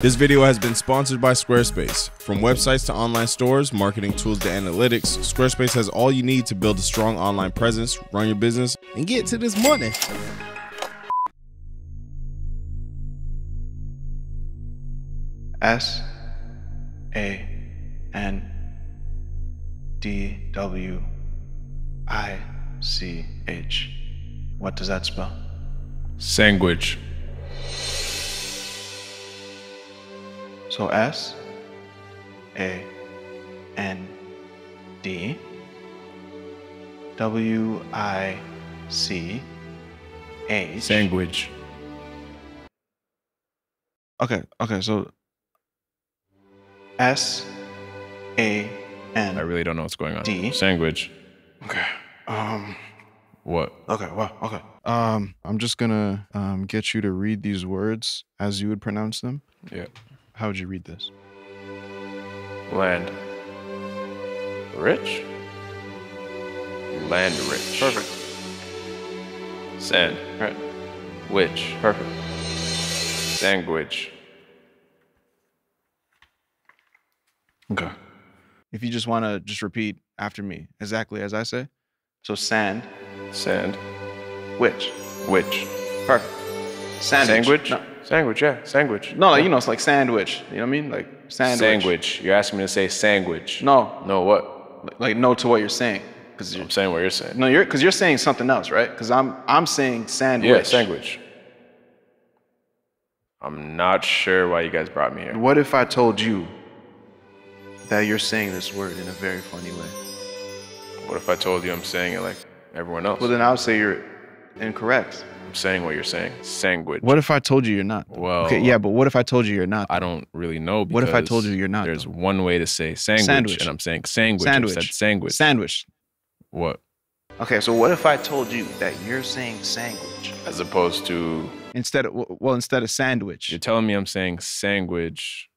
This video has been sponsored by Squarespace. From websites to online stores, marketing tools to analytics, Squarespace has all you need to build a strong online presence, run your business, and get to this money. S A N D W I C H. What does that spell? Sandwich. So S A N D W I C H. Sandwich. Okay, okay, so S A N. I really don't know what's going on. D. Sandwich. Okay. Um. What? Okay. Well. Okay. Um. I'm just gonna um get you to read these words as you would pronounce them. Yeah. How would you read this? Land. Rich? Land rich. Perfect. Sand. Right. Witch. Perfect. Sandwich. Okay. If you just want to just repeat after me exactly as I say. So sand, Sand. witch. Witch. Perfect. Sandwich. Sandwich? No, Sandwich, yeah. Sandwich. no, like you know, it's like sandwich. You know what I mean? Like sandwich. Sandwich. You're asking me to say sandwich. No, No, what? like no to what you're saying, because you're I'm saying what you're saying. no, you're because you're saying something else, right? Because I'm I'm saying sandwich. Yeah, sandwich. I'm not sure why you guys brought me here. What if I told you that you're saying this word in a very funny way? What if I told you I'm saying it like everyone else? Well, then I would say you're incorrect. I'm saying what you're saying. Sandwich. What if I told you you're not? Well, okay, yeah, but what if I told you you're not? I don't really know. What if I told you you're not, There's though? one way to say sandwich, Sandwich. and I'm saying sandwich. Sandwich. Instead sandwich. Sandwich. what? Okay, so what if I told you that you're saying sandwich As opposed to instead of well instead of sandwich? you're telling me I'm saying sandwich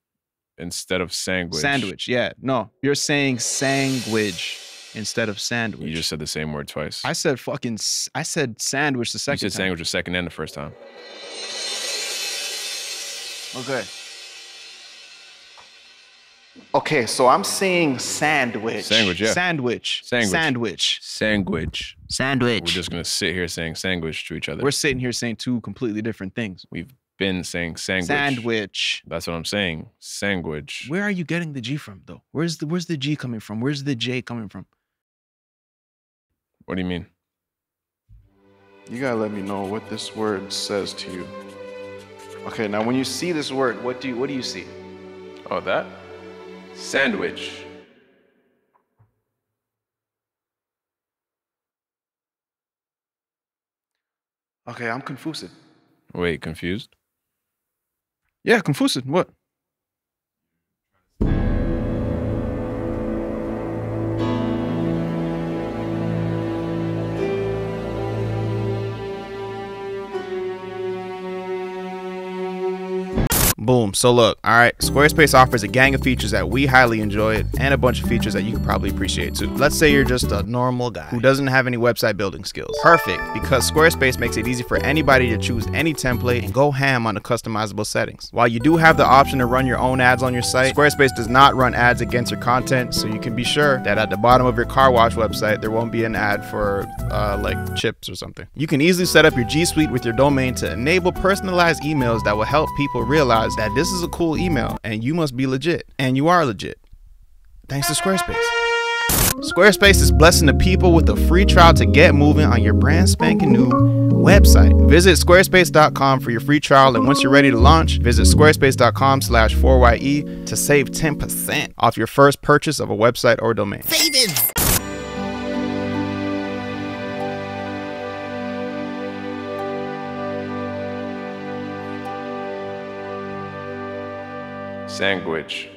instead of sandwich. Sandwich, yeah. No, you're saying sandwich instead of sandwich. You just said the same word twice. I said fucking. s- I said sandwich the second. you second said time. sandwich the second and the first time. Okay. Okay, so I'm saying sandwich. Sandwich, yeah. Sandwich. Sandwich. Sandwich. Sandwich. Sandwich. We're just gonna sit here saying sandwich to each other. We're sitting here saying two completely different things. We've been saying sandwich. Sandwich. That's what I'm saying. Sandwich. Where are you getting the G from, though? Where's the Where's the G coming from? Where's the J coming from? What do you mean? You gotta let me know what this word says to you. Okay, now when you see this word, what do you what do you see? Oh, that? Sandwich. Okay, I'm confused. Wait, confused? Yeah, confused. What? Boom. So look, all right, Squarespace offers a gang of features that we highly enjoy and a bunch of features that you could probably appreciate too. Let's say you're just a normal guy who doesn't have any website building skills. Perfect, because Squarespace makes it easy for anybody to choose any template and go ham on the customizable settings. While you do have the option to run your own ads on your site, Squarespace does not run ads against your content, so you can be sure that at the bottom of your car wash website there won't be an ad for uh, like chips or something. You can easily set up your G Suite with your domain to enable personalized emails that will help people realize that this is a cool email and you must be legit. And you are legit. Thanks to Squarespace. Squarespace is blessing the people with a free trial to get moving on your brand spanking new website. Visit squarespace.com for your free trial, and once you're ready to launch, visit squarespace.com slash 4YE to save 10% off your first purchase of a website or domain. Sandwich.